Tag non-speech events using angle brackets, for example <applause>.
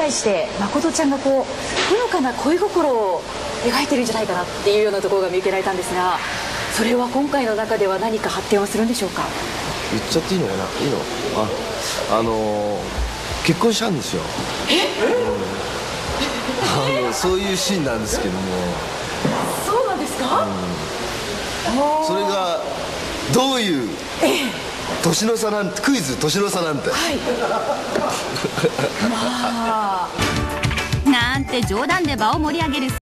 対して誠ちゃんがこうほのかな恋心を描いてるんじゃないかなっていうようなところが見受けられたんですがそれは今回の中では何か発展はするんでしょうか？言っちゃっていいのかな？いいの？ああのー、結婚したんですよ。え、うん、あのそういうシーンなんですけども。そうなんですか、うん、それがどういう年の差なんてクイズ年の差なんて。はい。ま <laughs> あなんて冗談で場を盛り上げる